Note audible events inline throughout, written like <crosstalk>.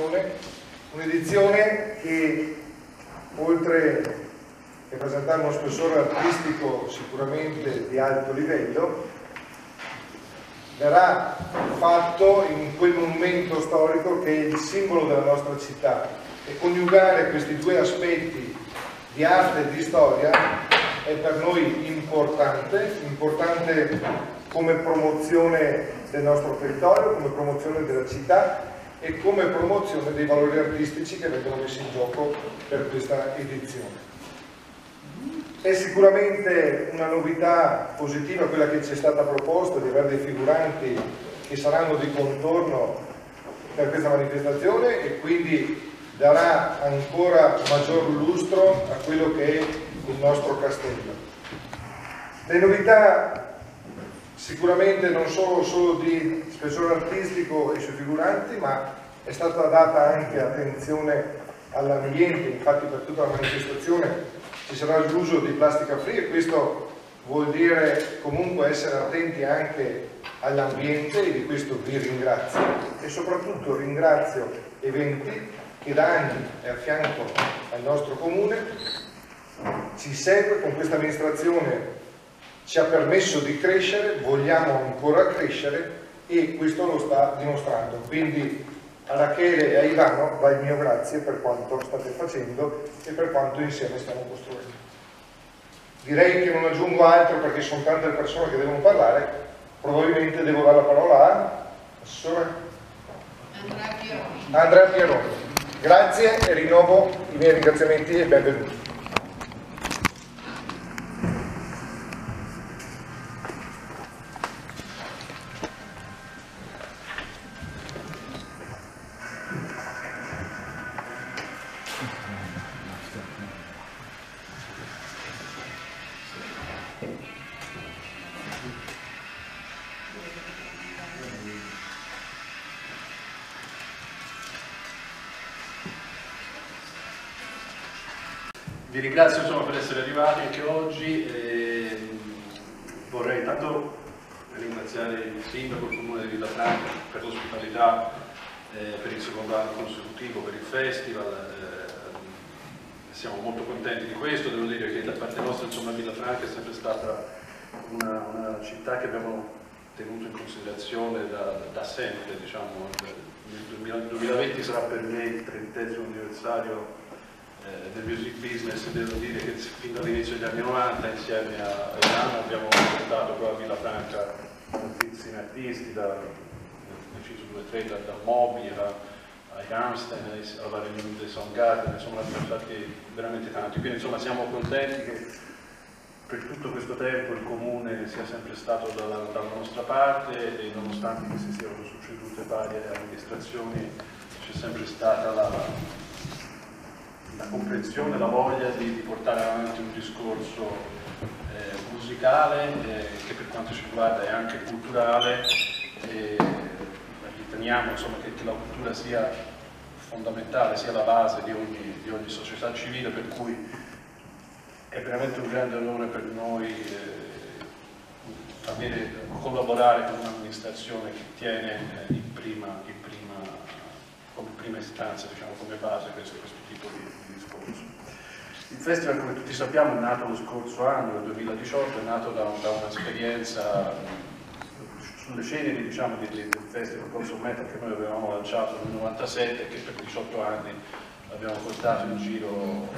edizione, un'edizione che oltre che presentare uno spessore artistico sicuramente di alto livello, verrà fatto in quel momento storico che è il simbolo della nostra città. E coniugare questi due aspetti di arte e di storia è per noi importante, importante come promozione del nostro territorio, come promozione della città e come promozione dei valori artistici che vengono messi in gioco per questa edizione. È sicuramente una novità positiva quella che ci è stata proposta di avere dei figuranti che saranno di contorno per questa manifestazione e quindi darà ancora maggior lustro a quello che è il nostro castello. Le novità sicuramente non sono solo di spessore artistico e sui figuranti, ma è stata data anche attenzione all'ambiente, infatti per tutta la manifestazione ci sarà l'uso di plastica free. E questo vuol dire comunque essere attenti anche all'ambiente e di questo vi ringrazio. E soprattutto ringrazio Eventi che da anni è a fianco al nostro comune, ci segue con questa amministrazione, ci ha permesso di crescere, vogliamo ancora crescere e questo lo sta dimostrando. Quindi a Rachele e a Ivano va il mio grazie per quanto state facendo e per quanto insieme stiamo costruendo. Direi che non aggiungo altro perché sono tante le persone che devono parlare, probabilmente devo dare la parola a Assessore Andrea Pieroni. Andrea Pieroni. Grazie e rinnovo i miei ringraziamenti e benvenuti. Vi ringrazio insomma, per essere arrivati anche oggi. E vorrei intanto ringraziare il Sindaco, il Comune di Villafranca per l'ospitalità eh, per il secondo anno consecutivo, per il festival. Eh, siamo molto contenti di questo, devo dire che da parte nostra insomma, Villafranca è sempre stata una, una città che abbiamo tenuto in considerazione da, da sempre. Diciamo. Nel 2020 sarà per me il trentesimo anniversario eh, del music business devo dire che fin dall'inizio degli anni 90 insieme a Ilan abbiamo portato qua a Villafranca tantissimi artisti, da, tre, da, da Moby ai Rammstein, alla Reunion dei Soundgarden, insomma abbiamo stati veramente tanti, quindi insomma siamo contenti che per tutto questo tempo il comune sia sempre stato dalla, dalla nostra parte e nonostante che si siano succedute varie amministrazioni c'è sempre stata la, la comprensione, la voglia di, portare avanti un discorso eh, musicale eh, che per quanto ci riguarda è anche culturale. E, riteniamo insomma, che, che, la cultura sia fondamentale, sia la base di ogni, di ogni, società civile, per cui è veramente un grande onore per noi eh, avere, collaborare con un'amministrazione che tiene eh, in prima, in prima, come prima istanza, diciamo, come base questo, questo tipo di, il festival, come tutti sappiamo, è nato lo scorso anno, nel 2018, è nato da, da un'esperienza sulle ceneri diciamo, di, del festival Consum Metal che noi avevamo lanciato nel 1997 e che per 18 anni abbiamo portato in giro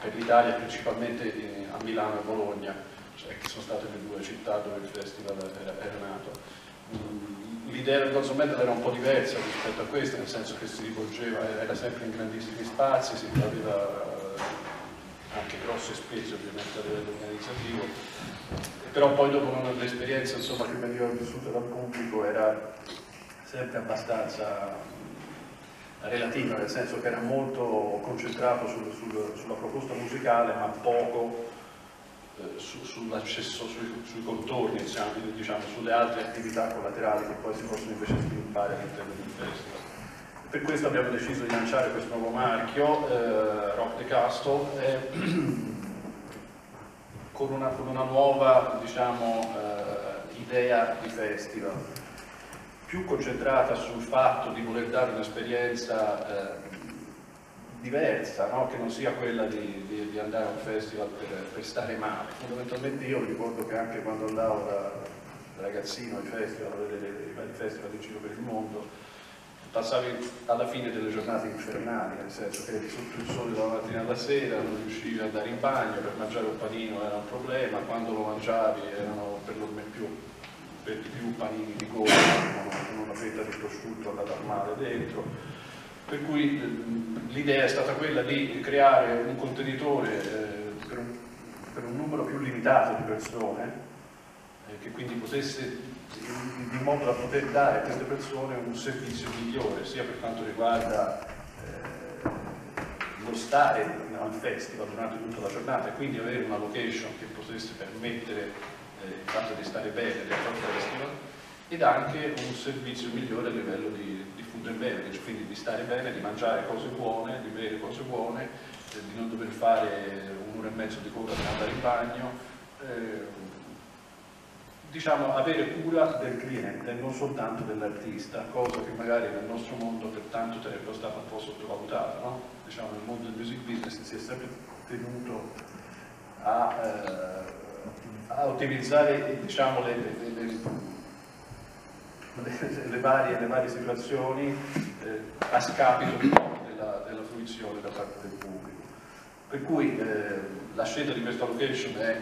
per l'Italia, principalmente a Milano e Bologna, cioè, che sono state le due città dove il festival era, era nato. L'idea del Consum Metal era un po' diversa rispetto a questa, nel senso che si rivolgeva, era sempre in grandissimi spazi, si aveva anche grosse spese ovviamente a livello organizzativo, però poi dopo l'esperienza insomma, che veniva vissuta dal pubblico era sempre abbastanza relativa, nel senso che era molto concentrato sul, sul, sulla proposta musicale ma poco eh, su, sull'accesso, sui, sui, contorni, diciamo, diciamo, sulle altre attività collaterali che poi si possono invece sviluppare all'interno del festival. Per questo abbiamo deciso di lanciare questo nuovo marchio, eh, Rock the Castle, eh, <clears throat> con, una, con, una, nuova diciamo, eh, idea di festival, più concentrata sul fatto di voler dare un'esperienza eh, diversa, no? che non sia quella di, di, di andare a un festival per, per, stare male. Fondamentalmente io ricordo che anche quando andavo da, ragazzino ai festival, a vedere i vari festival in giro per il mondo, passavi alla fine delle giornate infernali, nel senso che sotto il sole dalla mattina alla sera, non riuscivi ad andare in bagno, per mangiare un panino era un problema, quando lo mangiavi erano per lo più, per di più panini di gomma con una fetta di prosciutto andata al male dentro. Per cui l'idea è stata quella di creare un contenitore eh, per, un, per, un, numero più limitato di persone, eh, che quindi potesse, in modo da poter dare a queste persone un servizio migliore, sia per quanto riguarda eh, lo stare al festival durante tutta la giornata e quindi avere una location che potesse permettere eh, il fatto di stare bene dentro al festival ed anche un servizio migliore a livello di, di food and beverage, quindi di stare bene, di mangiare cose buone, di bere cose buone, eh, di non dover fare un'ora e mezzo di coda per andare in bagno, eh, diciamo avere cura del cliente, non soltanto dell'artista, cosa che magari nel nostro mondo per tanto tempo è stata un po' sottovalutata, no? diciamo nel mondo del music business si è sempre tenuto a, eh, a ottimizzare diciamo, le, le, le le varie, le varie situazioni eh, a scapito della, della, fruizione da parte del pubblico. Per cui eh, la scelta di questa location è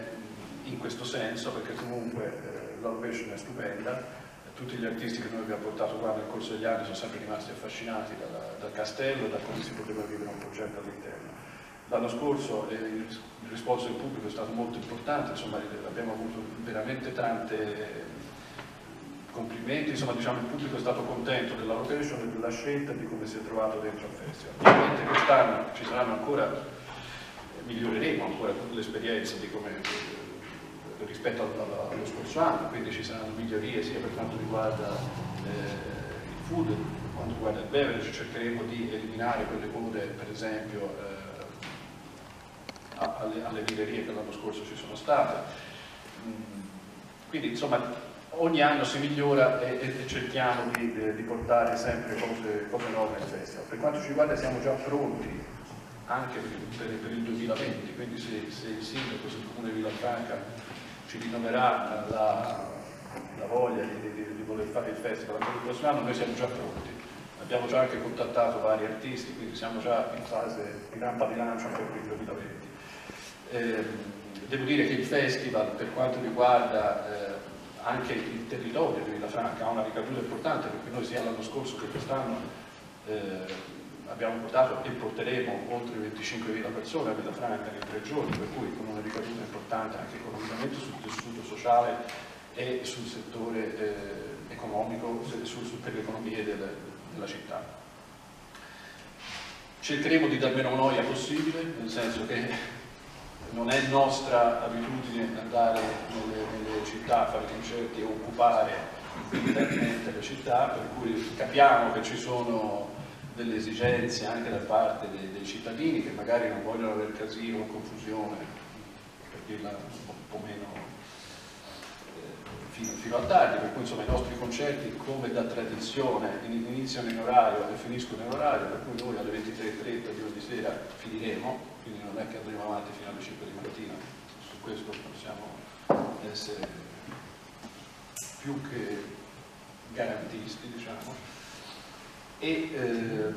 in questo senso, perché comunque eh, la location è stupenda, tutti gli artisti che noi abbiamo portato qua nel corso degli anni sono sempre rimasti affascinati dal, dal castello e da come si poteva vivere un progetto all'interno. L'anno scorso eh, il, risposto del pubblico è stato molto importante, insomma abbiamo avuto veramente tante complimenti, insomma diciamo il pubblico è stato contento della location e della scelta di come si è trovato dentro al festival. Ovviamente quest'anno ci saranno ancora, eh, miglioreremo ancora l'esperienza di come eh, rispetto allo scorso anno, quindi ci saranno migliorie sia per quanto riguarda eh, il food, per quanto riguarda il beverage, cercheremo di eliminare quelle code per esempio eh, alle, alle librerie che l'anno scorso ci sono state. Mm, quindi insomma ogni anno si migliora e, e cerchiamo di, di, portare sempre cose, cose, nuove nel festival. Per quanto ci riguarda siamo già pronti anche per, per, per il 2020, quindi se, se, il sindaco, se il comune di Villafranca ci rinnoverà la, la voglia di, di, di, voler fare il festival anche il prossimo anno, noi siamo già pronti. Abbiamo già anche contattato vari artisti, quindi siamo già in fase di rampa di lancio anche per il 2020. Eh, devo dire che il festival, per quanto riguarda eh, anche il territorio di Villafranca ha una ricaduta importante perché noi sia l'anno scorso che quest'anno eh, abbiamo portato e porteremo oltre 25.000 persone a Villafranca in tre giorni, per cui con una ricaduta importante anche economicamente sul tessuto sociale e sul settore eh, economico, su, su, per le economie del, della città. Cercheremo di dar meno noia possibile, nel senso che non è nostra abitudine andare nelle, nelle città a fare concerti e occupare interamente le città, per cui capiamo che ci sono delle esigenze anche da parte dei, dei cittadini che magari non vogliono avere casino o confusione, per dirla un po' meno eh, fino, fino, a tardi, per cui insomma i nostri concerti come da tradizione iniziano in orario e finiscono in orario, per cui noi alle 23.30 di oggi sera finiremo quindi non è che andremo avanti fino alle 5 di mattina, su questo possiamo essere più che garantisti, diciamo. E ehm,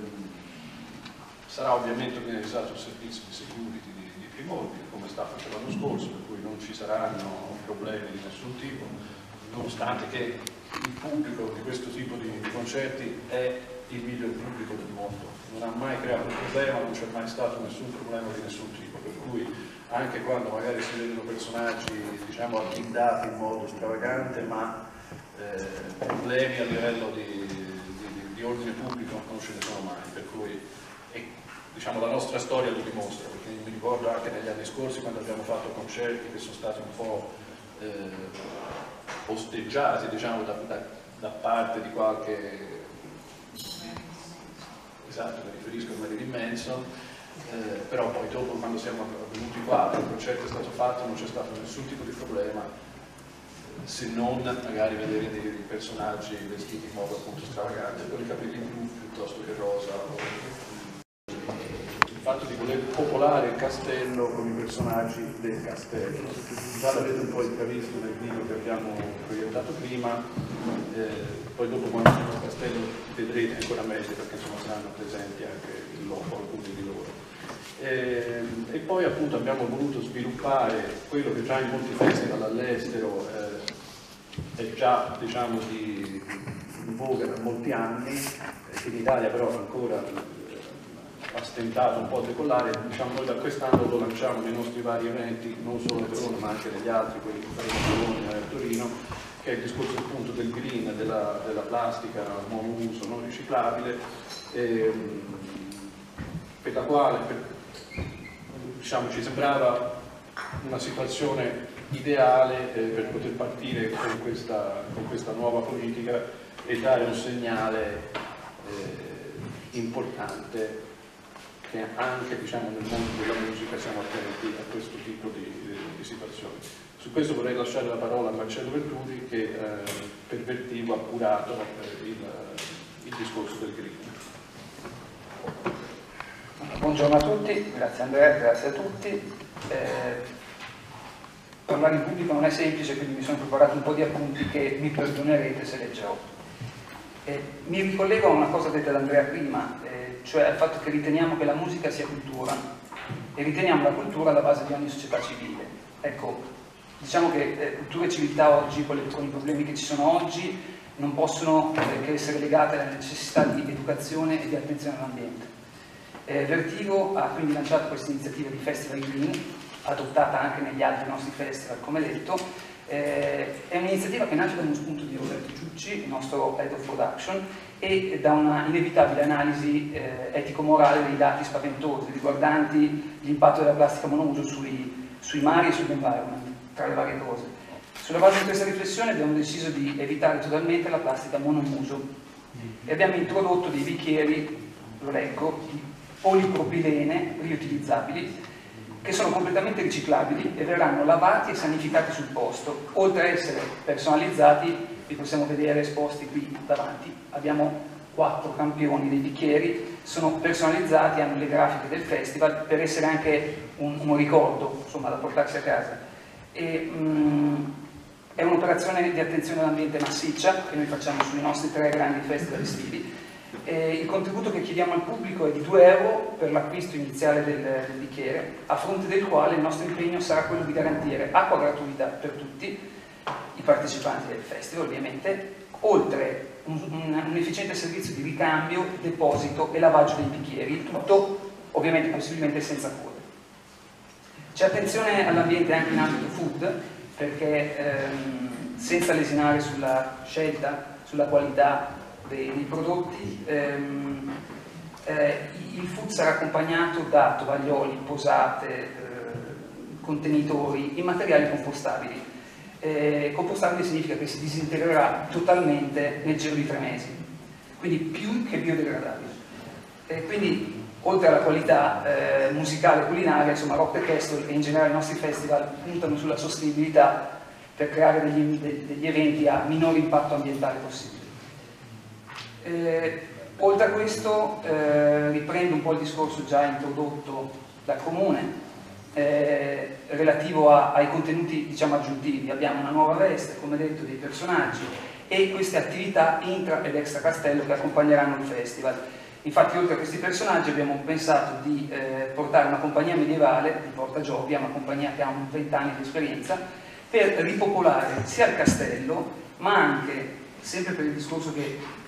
sarà ovviamente organizzato un servizio di security di, di primordine, come è stato l'anno scorso, per cui non ci saranno problemi di nessun tipo, nonostante che il pubblico di questo tipo di, di concerti è il miglior pubblico del mondo, non ha mai creato un problema, non c'è mai stato nessun problema di nessun tipo, per cui anche quando magari si vedono personaggi diciamo additati in modo stravagante, ma eh, problemi a livello di, di, di, ordine pubblico non ce ne sono mai, per cui e, diciamo, la nostra storia lo dimostra, perché mi ricordo anche negli anni scorsi quando abbiamo fatto concerti che sono stati un po' eh, osteggiati diciamo, da, da, da parte di qualche esatto, mi riferisco a Marilyn Manson, eh, però poi dopo quando siamo venuti qua, il concerto è stato fatto, non c'è stato nessun tipo di problema, se non magari vedere dei personaggi vestiti in modo appunto stravagante, con i capelli blu piuttosto che rosa. Il fatto di voler popolare il castello con i personaggi del castello. Già l'avete un po' intravisto nel video che abbiamo proiettato prima, eh, poi dopo quando sono al castello vedrete ancora meglio perché insomma saranno presenti anche il loco alcuni di loro. Eh, e poi appunto abbiamo voluto sviluppare quello che già in molti festival all'estero eh, è già diciamo, di, in voga da molti anni, eh, in Italia però ancora eh, ha stentato un po' a decollare, diciamo, noi da quest'anno lo lanciamo nei nostri vari eventi, non solo a Verona ma anche negli altri, quelli che faremo a Bologna e a Torino, che è il discorso appunto del green, della, della plastica monouso, non riciclabile, ehm, per la quale per, diciamo, ci sembrava una situazione ideale eh, per poter partire con questa, con questa, nuova politica e dare un segnale eh, importante che anche diciamo, nel mondo della musica siamo attenti a questo tipo di, di situazioni. Su questo vorrei lasciare la parola a Marcello Verturi che eh, per Vertigo ha curato eh, il, il discorso del green. Buongiorno a tutti, grazie Andrea, grazie a tutti. Eh, parlare in pubblico non è semplice, quindi mi sono preparato un po' di appunti che mi perdonerete se leggerò. Eh, mi ricollego a una cosa detta da Andrea prima, eh, cioè al fatto che riteniamo che la musica sia cultura e riteniamo la cultura alla base di ogni società civile. Ecco, diciamo che eh, cultura e civiltà oggi, con, i problemi che ci sono oggi, non possono eh, che essere legate alla necessità di educazione e di attenzione all'ambiente. Eh, Vertigo ha quindi lanciato questa iniziativa di Festival Green, adottata anche negli altri nostri festival, come detto, eh, è un'iniziativa che nasce da uno spunto di Roberto Ciucci, il nostro Head of Production, e da una inevitabile analisi eh, etico-morale dei dati spaventosi riguardanti l'impatto della plastica monouso sui, sui mari e sull'environment, tra le varie cose. Sulla base di questa riflessione abbiamo deciso di evitare totalmente la plastica monouso e abbiamo introdotto dei bicchieri, lo leggo, polipropilene riutilizzabili che sono completamente riciclabili e verranno lavati e sanificati sul posto. Oltre a essere personalizzati, li possiamo vedere esposti qui davanti. Abbiamo quattro campioni dei bicchieri, sono personalizzati, hanno le grafiche del festival per essere anche un, un ricordo insomma, da portarsi a casa. E, um, è un'operazione di attenzione all'ambiente massiccia che noi facciamo sui nostri tre grandi festival estivi eh, il contributo che chiediamo al pubblico è di 2 euro per l'acquisto iniziale del, del, bicchiere, a fronte del quale il nostro impegno sarà quello di garantire acqua gratuita per tutti, i partecipanti del festival ovviamente, oltre un, un, un efficiente servizio di ricambio, deposito e lavaggio dei bicchieri, il tutto ovviamente possibilmente senza code. C'è attenzione all'ambiente anche in ambito food, perché ehm, senza lesinare sulla scelta, sulla qualità dei, dei prodotti, ehm, eh, il food sarà accompagnato da tovaglioli, posate, eh, contenitori in materiali compostabili. Eh, compostabile significa che si disintegrerà totalmente nel giro di tre mesi, quindi più che biodegradabile. quindi oltre alla qualità eh, musicale e culinaria, insomma Rock the Castle e in generale i nostri festival puntano sulla sostenibilità per creare degli, degli eventi a minore impatto ambientale possibile. Eh, oltre a questo eh, riprendo un po' il discorso già introdotto dal Comune eh, relativo a, ai contenuti diciamo, aggiuntivi. Abbiamo una nuova veste, come detto, dei personaggi e queste attività intra ed extra castello che accompagneranno il festival. Infatti oltre a questi personaggi abbiamo pensato di eh, portare una compagnia medievale di Porta Giovia, una compagnia che ha 20 anni di esperienza, per ripopolare sia il castello ma anche, sempre per il discorso che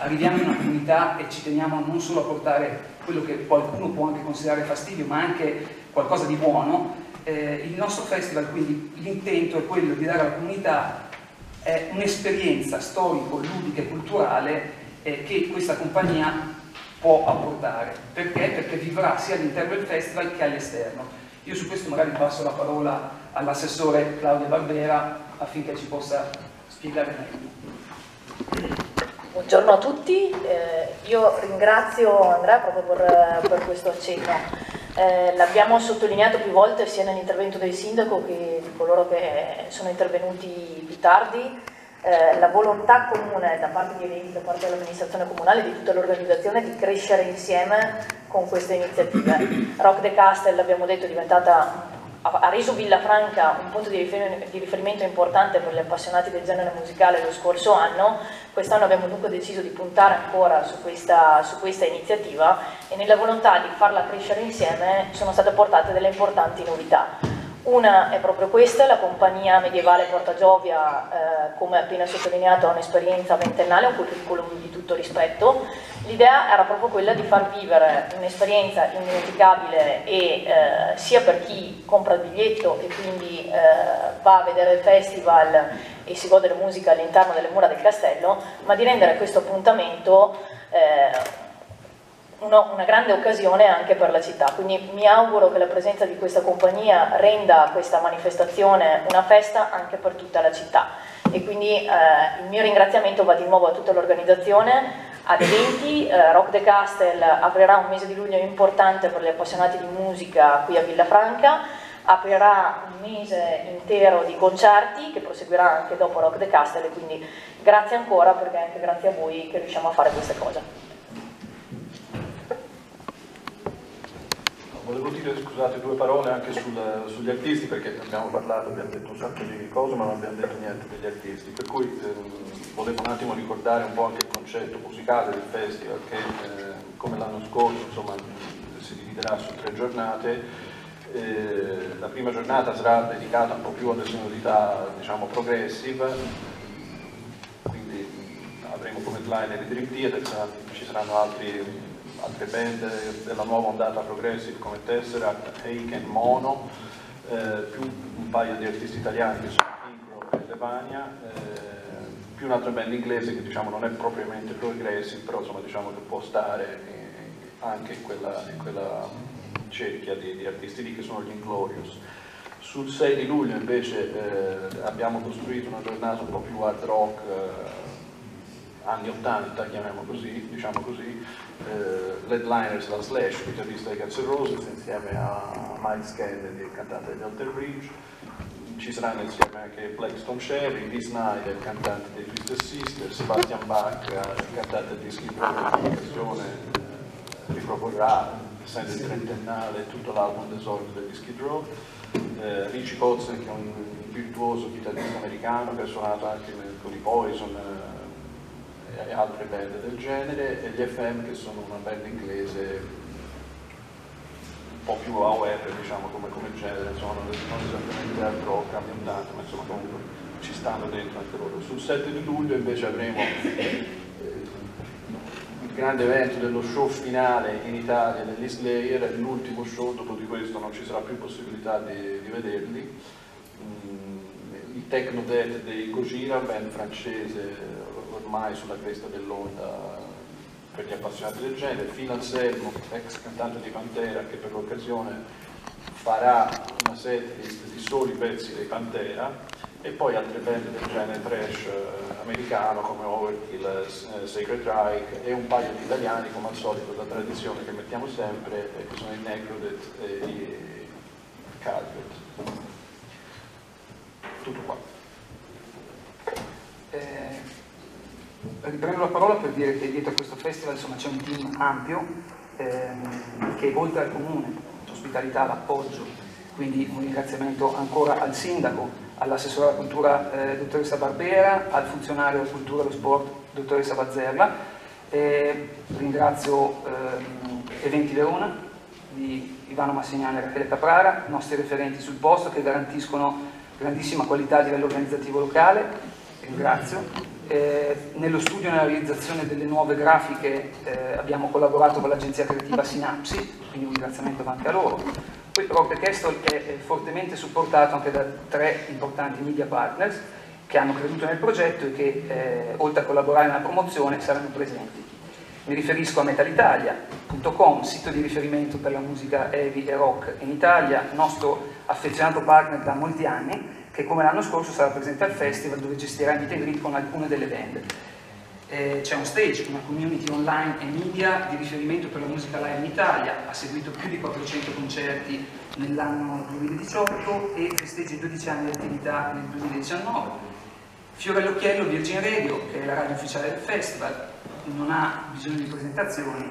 arriviamo in una comunità e ci teniamo non solo a portare quello che qualcuno può anche considerare fastidio, ma anche qualcosa di buono, eh, il nostro festival quindi l'intento è quello di dare alla comunità eh, un'esperienza storico, ludica e culturale eh, che questa compagnia può apportare. Perché? Perché vivrà sia all'interno del festival che all'esterno. Io su questo magari passo la parola all'assessore Claudia Barbera affinché ci possa spiegare meglio. Buongiorno a tutti, eh, io ringrazio Andrea proprio per, per questo accenno. Eh, l'abbiamo sottolineato più volte sia nell'intervento del sindaco che di coloro che sono intervenuti più tardi, eh, la volontà comune da parte di Eventi, da parte dell'amministrazione comunale, di tutta l'organizzazione di crescere insieme con queste iniziative. Rock the Castle, abbiamo detto, è diventata ha reso Villafranca un punto di riferimento importante per gli appassionati del genere musicale lo scorso anno, quest'anno abbiamo dunque deciso di puntare ancora su questa, su questa, iniziativa e nella volontà di farla crescere insieme sono state portate delle importanti novità. Una è proprio questa, la compagnia medievale Porta Giovia, eh, come appena sottolineato, ha un'esperienza ventennale, un curriculum di tutto rispetto. L'idea era proprio quella di far vivere un'esperienza indimenticabile e eh, sia per chi compra il biglietto e quindi eh, va a vedere il festival e si gode della musica all'interno delle mura del castello, ma di rendere questo appuntamento eh, uno, una grande occasione anche per la città, quindi mi auguro che la presenza di questa compagnia renda questa manifestazione una festa anche per tutta la città. E quindi eh, il mio ringraziamento va di nuovo a tutta l'organizzazione, ad eventi, eh, Rock the Castle aprirà un mese di luglio importante per gli appassionati di musica qui a Villafranca, aprirà un mese intero di concerti che proseguirà anche dopo Rock the Castle quindi grazie ancora perché è anche grazie a voi che riusciamo a fare queste cose. Volevo dire, scusate, due parole anche sul, sugli artisti, perché abbiamo parlato, abbiamo detto un sacco di cose, ma non abbiamo detto niente degli artisti. Per cui ehm, volevo un attimo ricordare un po' anche il concetto musicale del festival, che eh, come l'anno scorso insomma, si dividerà su tre giornate. Eh, la prima giornata sarà dedicata un po' più alle sonorità diciamo, progressive, quindi avremo come headliner i Dream Theater, ci saranno altri altre band della nuova ondata progressive come Tesseract, Heiken, Mono, eh, più un paio di artisti italiani che sono Pincro e Levania, eh, più un'altra band inglese che diciamo non è propriamente progressive, però insomma diciamo che può stare anche in quella, in quella cerchia di, di, artisti lì che sono gli Inglorious. Sul 6 di luglio invece eh, abbiamo costruito una giornata un po' più hard rock, eh, anni 80, chiamiamo così, diciamo così, eh, l'headliner la Slash, chitarrista di Guns N' Roses, insieme a Miles Kennedy, il cantante di Alter Bridge, ci saranno insieme anche Blackstone Cherry, Dee Snyder, il cantante dei Twisted Sisters, Sebastian Bach, il cantante di Skid Row, in occasione eh, riproporrà, essendo il trentennale, tutto l'album d'esordio degli Skid Row, eh, Richie Kotzen che è un virtuoso chitarrista americano che ha suonato anche con i Poison, eh, e altre band del genere e gli FM che sono una band inglese un po' più AOR diciamo come, come genere, insomma non, esattamente hard rock ambientato ma insomma comunque ci stanno dentro anche loro. Sul 7 di luglio invece avremo eh, il grande evento dello show finale in Italia degli Slayer, l'ultimo show, dopo di questo non ci sarà più possibilità di, di vederli. Mm, il Techno Death dei Gojira, band francese ormai sulla cresta dell'onda per gli appassionati del genere, Phil Anselmo, ex cantante di Pantera, che per l'occasione farà una setlist di soli pezzi dei Pantera e poi altre band del genere trash eh, americano come Overkill, eh, Sacred Reich e un paio di italiani come al solito da tradizione che mettiamo sempre eh, che sono i Necrodet e i Calvet. Tutto qua. Eh riprendo la parola per dire che dietro a questo festival c'è un team ampio ehm, che oltre al comune, ospitalità, l'appoggio, quindi un ringraziamento ancora al sindaco, all'assessore alla cultura eh, dottoressa Barbera, al funzionario della cultura e dello sport dottoressa Bazzerla. Eh, ringrazio ehm, Eventi Verona di Ivano Massignani e Raffaele Caprara, nostri referenti sul posto che garantiscono grandissima qualità a livello organizzativo locale, ringrazio eh, nello studio e nella realizzazione delle nuove grafiche eh, abbiamo collaborato con l'agenzia creativa Synapsi, quindi un ringraziamento anche a loro. Poi Rock Castle è fortemente supportato anche da tre importanti media partners che hanno creduto nel progetto e che eh, oltre a collaborare nella promozione saranno presenti. Mi riferisco a metalitalia.com, sito di riferimento per la musica heavy e rock in Italia, nostro affezionato partner da molti anni, che come l'anno scorso sarà presente al festival dove gestirà il meet and greet con alcune delle band. Eh, c'è un stage, una community online e media di riferimento per la musica live in Italia, ha seguito più di 400 concerti nell'anno 2018 e festeggia i 12 anni di attività nel 2019. Fiore all'occhiello Virgin Radio, che è la radio ufficiale del festival, non ha bisogno di presentazioni,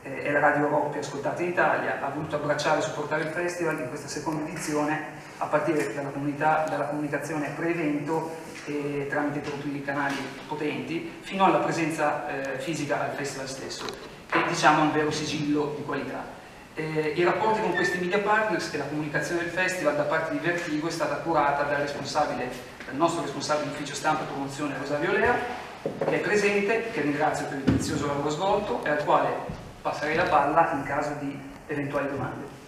eh, è la radio rock più ascoltata in Italia, ha voluto abbracciare e supportare il festival in questa seconda edizione a partire dalla, dalla comunicazione pre-evento e tramite tutti i canali potenti, fino alla presenza eh, fisica al festival stesso, che diciamo è un vero sigillo di qualità. Eh, I rapporti con questi media partners e la comunicazione del festival da parte di Vertigo è stata curata dal, dal nostro responsabile ufficio stampa e promozione Rosario Lea, che è presente, che ringrazio per il prezioso lavoro svolto e al quale passerei la palla in caso di eventuali domande.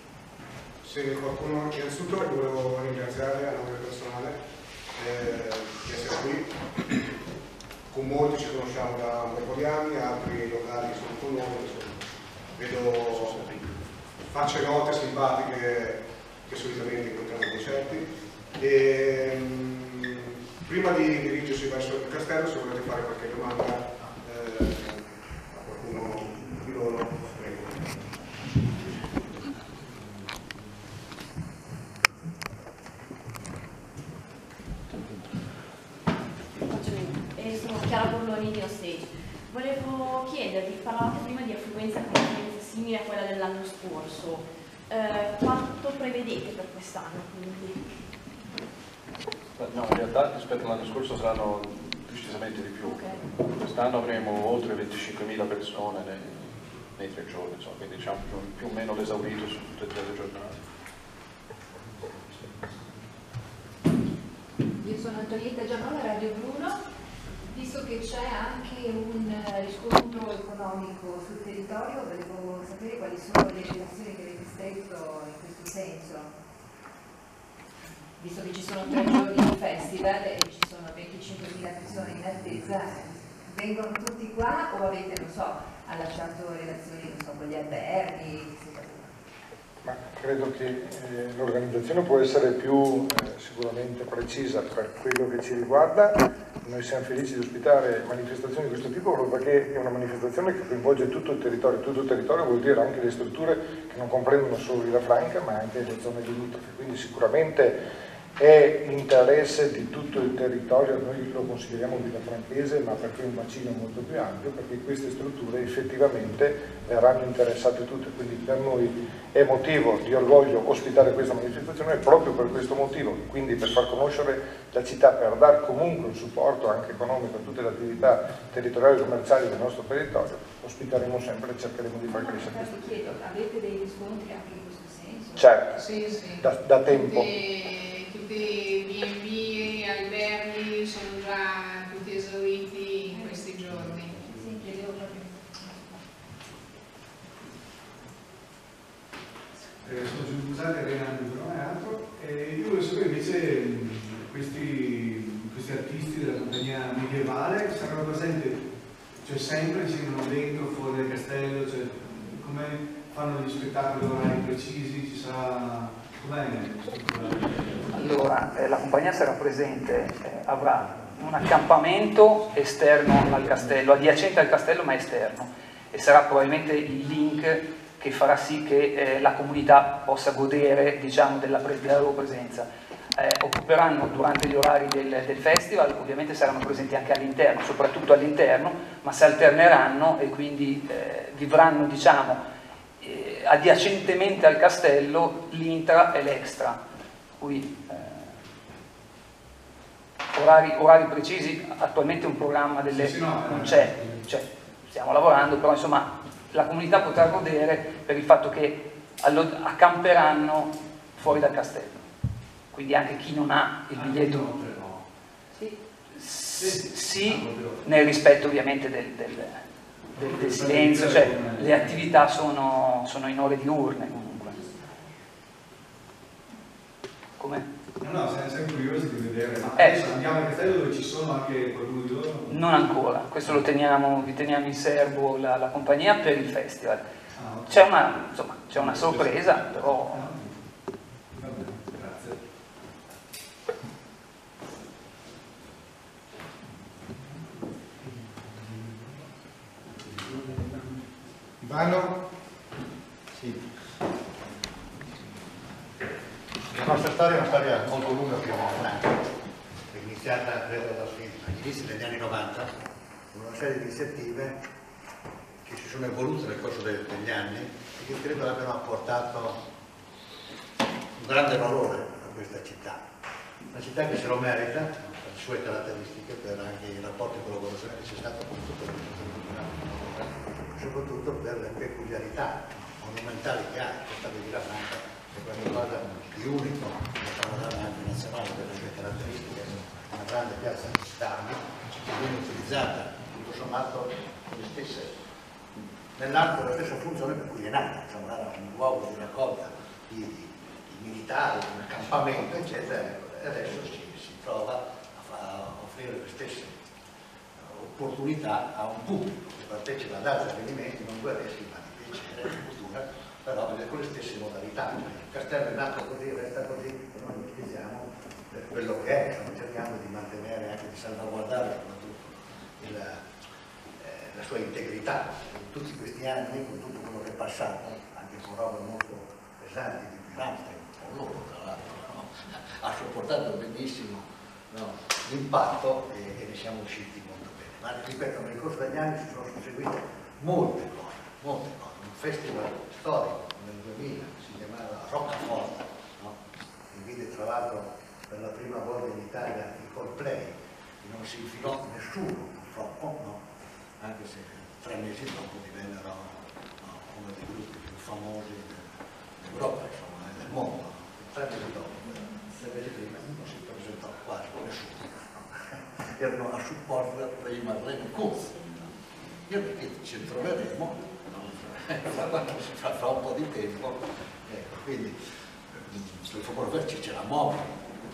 Se qualcuno, innanzitutto volevo ringraziare a nome personale eh, di essere qui. Con molti ci conosciamo da un po' di anni, altri locali sono con noi, vedo facce note simpatiche che solitamente incontriamo ai concerti. E, mh, prima di dirigersi verso il castello, se volete fare qualche domanda eh, a qualcuno di loro. Chiara Borloni di Stage. Volevo chiedervi, parlavate prima di affluenza con affluenza simile a quella dell'anno scorso, eh, quanto quindi? No, in realtà rispetto all'anno scorso saranno decisamente di più. Okay. Quest'anno avremo oltre 25.000 persone nei, nei, tre giorni, insomma, quindi diciamo più, più o meno l'esaurito su tutte e tre le giornate. Io sono Antonietta Gianola, Radio Bruno visto che c'è anche un eh, riscontro economico sul territorio, volevo sapere quali sono le relazioni che avete stretto in questo senso. Visto che ci sono tre giorni di festival e ci sono 25.000 persone in attesa, vengono tutti qua o avete, non so, allacciato relazioni non so, con gli alberghi? Ma credo che eh, l'organizzazione può essere più eh, sicuramente precisa per quello che ci riguarda noi siamo felici di ospitare manifestazioni di questo tipo proprio perché è una manifestazione che coinvolge tutto il territorio, tutto il territorio vuol dire anche le strutture che non comprendono solo Villa Franca ma anche le zone limitrofe, quindi sicuramente è interesse di tutto il territorio, noi lo consideriamo Villa Franchese ma perché è un bacino molto più ampio, perché queste strutture effettivamente verranno interessate tutte, quindi per noi è motivo di orgoglio ospitare questa manifestazione proprio per questo motivo, quindi per far conoscere la città, per dare comunque un supporto anche economico a tutte le attività territoriali e commerciali del nostro territorio, ospiteremo sempre e cercheremo di far crescere questo. Chiedo, avete dei riscontri anche in questo senso? Certo, sì, sì. Da, da tempo. E tutti B&B e alberghi sono già tutti esauriti in questi giorni. Eh, Busati, Arena non è altro. E io volevo sapere invece questi, questi, artisti della compagnia medievale saranno presenti cioè sempre, ci sono dentro, fuori del castello, cioè, come fanno gli spettacoli orari precisi, ci sarà allora, eh, la compagnia sarà presente, eh, avrà un accampamento esterno al castello, adiacente al castello ma esterno, e sarà probabilmente il link che farà sì che eh, la comunità possa godere diciamo, della, della, loro presenza. Eh, occuperanno durante gli orari del, del, festival, ovviamente saranno presenti anche all'interno, soprattutto all'interno, ma si alterneranno e quindi eh, vivranno diciamo, eh, adiacentemente al castello l'intra e l'extra, cui eh, orari, orari, precisi, attualmente un programma delle, sì, sì, no, non c'è, cioè, stiamo lavorando, però insomma la comunità potrà godere per il fatto che accamperanno fuori dal castello, quindi anche chi non ha il biglietto sì, sì nel rispetto ovviamente del, del del, del silenzio, cioè le attività sono, sono in ore diurne comunque. Come? No, no, siamo sempre curiosi di vedere, ma eh, adesso andiamo al castello dove ci sono anche qualcuno di loro? Non ancora, questo lo teniamo, vi teniamo in serbo la, la compagnia per il festival. Ah, okay. C'è una, insomma, c'è una sorpresa, però ah, Mano? Sì. La nostra storia è una storia molto lunga più o iniziata credo all'inizio degli anni 90 con una serie di iniziative che si sono evolute nel corso degli anni e che credo abbiano apportato un grande valore a questa città. Una città che se lo merita per le sue caratteristiche, per anche i rapporti di collaborazione che c'è stato con tutto il culturale, soprattutto per le peculiarità monumentali che ha questa di Villafranca, che è qualcosa di unico nel panorama nazionale per le sue caratteristiche, una grande piazza d'armi che viene utilizzata tutto sommato nell'arco della stessa funzione per cui è nata, insomma era un luogo di raccolta di, di, di militari, un accampamento, eccetera, e adesso si, si trova a, a, offrire le stesse opportunità a un pubblico che partecipa ad altri avvenimenti non guerreschi ma di piacere, di cultura, però con le stesse modalità. Il castello è nato così, resta così, noi lo utilizziamo per quello che è, insomma, cerchiamo di mantenere, anche di salvaguardare soprattutto il, eh, la sua integrità. In tutti questi anni, con tutto quello che è passato, anche con robe molto pesanti, di Pirante, con loro tra l'altro, no? <laughs> ha sopportato benissimo no? l'impatto e, e, ne siamo usciti. Ma ripeto, nel corso degli anni si sono susseguite molte cose, molte cose. Un festival storico nel 2000 si chiamava Roccaforte, no? che vide tra l'altro per la prima volta in Italia il Coldplay, non si infilò nessuno purtroppo, no? anche se tre mesi dopo divennero no, uno dei gruppi più famosi d'Europa, insomma, del mondo. Tre mesi dopo, tre mesi prima non si presentò quasi nessuno. Erano a supporto dei Marlene Kunz. Io perché ci troveremo? Fra, <laughs> fra, un po' di tempo, ecco, quindi sul fotograferci c'è la MOB,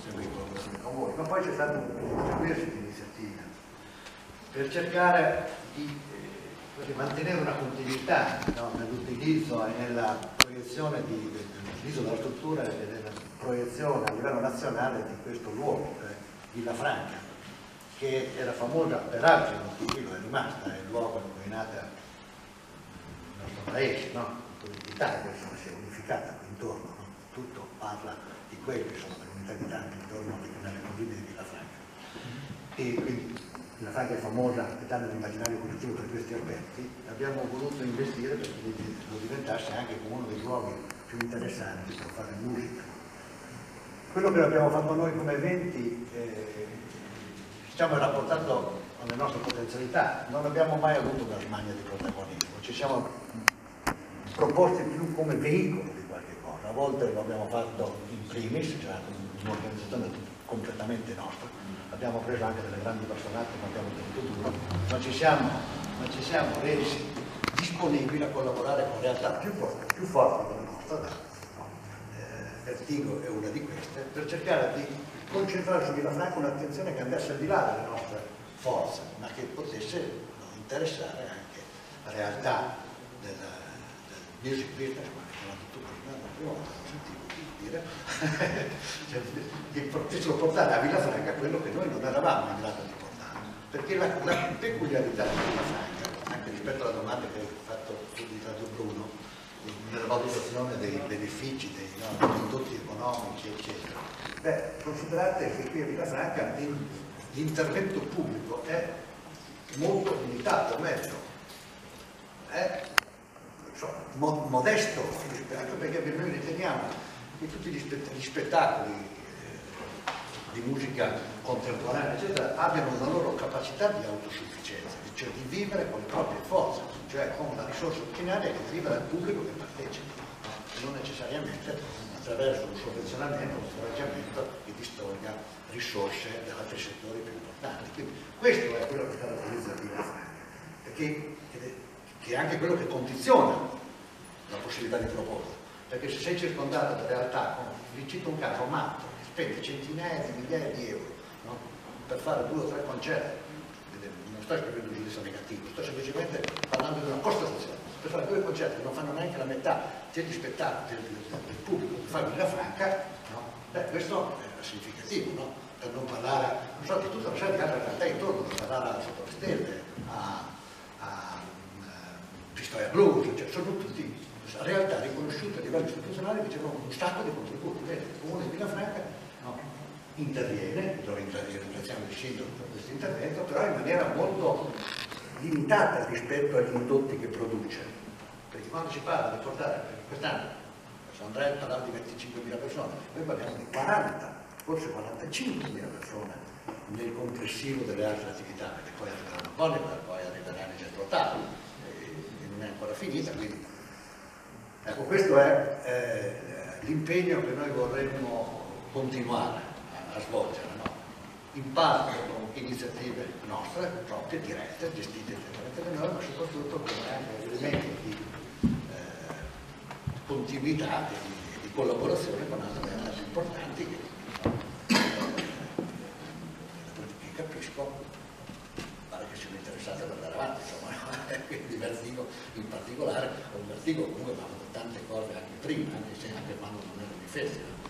sempre in collaborazione con voi, ma poi c'è stato un seguirsi di iniziative per cercare di eh, mantenere una continuità no, nell'utilizzo e nella proiezione di, dell'utilizzo della struttura e della proiezione a livello nazionale di questo luogo, eh, Villa Franca, che era famosa per altri motivi, lo è rimasta, è il luogo in cui è nata il nostro paese, no? l'Italia insomma, si è unificata qui intorno, no? tutto parla di quelli che sono dell'unità d'Italia intorno alle colline di Villa Franca. E quindi Villa Franca è famosa e tanto nell'immaginario collettivo per questi aspetti, abbiamo voluto investire perché lo diventasse anche come uno dei luoghi più interessanti per fare musica. Quello che abbiamo fatto noi come eventi eh, diciamo, rapportato alle nostre potenzialità, non abbiamo mai avuto una smania di protagonismo, ci siamo proposti più come veicolo di qualche cosa, a volte lo abbiamo fatto in primis, cioè un'organizzazione completamente nostra, abbiamo preso anche delle grandi personaggi, ma abbiamo tenuto duro, ma ci siamo, ma ci siamo resi disponibili a collaborare con realtà più forti, più forti della nostra, no? eh, Vertigo è una di queste, per cercare di concentrare su Villafranca un'attenzione che andasse al di là delle nostre forze, ma che potesse interessare anche la realtà del, del music business, ma che chiamato prima, la prima volta lo sentivo dire, <laughs> cioè, che potessero portare a Villafranca quello che noi non eravamo in grado di portare. Perché la, la peculiarità di Villafranca, anche rispetto alla domanda che hai fatto tu di Radio Bruno, nella valutazione dei benefici, dei, no, prodotti economici, eccetera, beh, considerate che qui a Villafranca l'intervento pubblico è molto limitato, meglio, è modesto, anche perché noi riteniamo che tutti gli, spett gli spettacoli eh, di musica contemporanea, eccetera, abbiano una loro capacità di autosufficienza, cioè di vivere con le proprie forze, cioè con una risorsa originaria che arriva dal pubblico che partecipa, non necessariamente attraverso un sovvenzionamento, un scoraggiamento che distolga risorse da altri settori più importanti. Quindi questo è quello che caratterizza Franca, perché che è anche quello che condiziona la possibilità di proporre perché se sei circondato da realtà, vi cito un caso matto, che spende centinaia di migliaia di euro no? per fare due o tre concerti, sto esprimendo un giudizio negativo, sto semplicemente parlando di una constatazione, per fare due concerti che non fanno neanche la metà degli spettacoli del, del, del pubblico che fa Villa Franca, no? Beh, questo è significativo, no? per non parlare, non so, di tutta una serie di altre realtà intorno, per parlare a Sotto le Stelle, a, a, a Storia Blues, cioè sono tutti realtà riconosciute a livello istituzionale che c'erano un sacco di contributi. Il Comune di Villafranca no, interviene, lo ringraziamo il sindaco per questo intervento, però in maniera molto limitata rispetto agli indotti che produce. Perché quando si parla di portare, quest'anno San Andrea parlava di 25.000 persone, noi parliamo di 40, forse 45.000 persone nel complessivo delle altre attività, perché poi arriveranno Bolivar, poi arriveranno i centro tavolo, e non è ancora finita, quindi ecco questo è eh, l'impegno che noi vorremmo continuare a, svolgere, no? in parte con iniziative nostre, proprie, dirette, gestite direttamente da noi, ma soprattutto con anche elementi di eh, continuità e di, di, collaborazione con altre realtà importanti che, che capisco pare che siano interessate ad andare avanti, insomma, <laughs> quindi Vertigo in particolare, o Vertigo comunque ma tante cose anche prima, anche, se, anche quando non erano di festival.